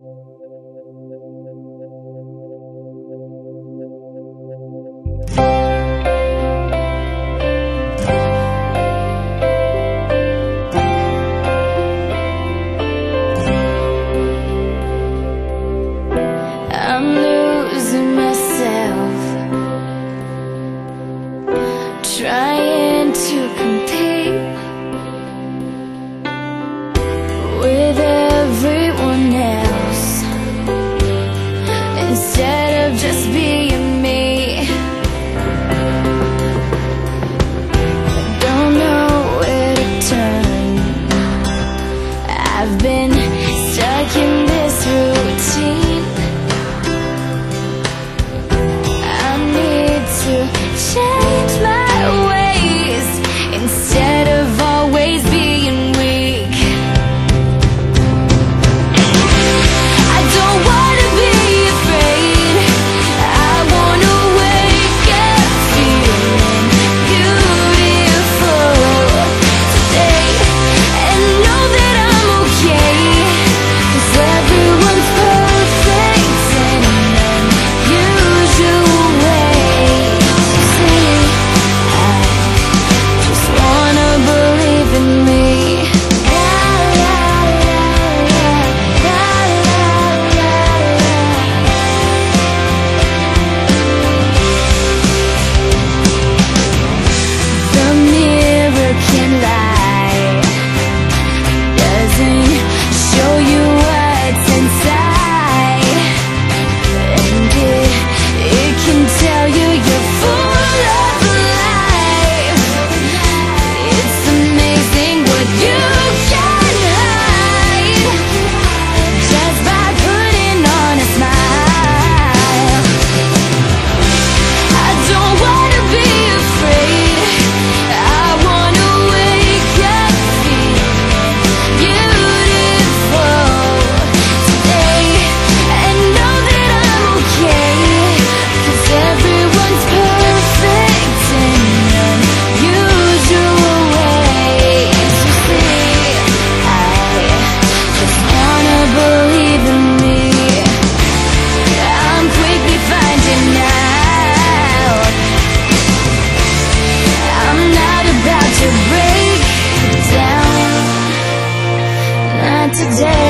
you day.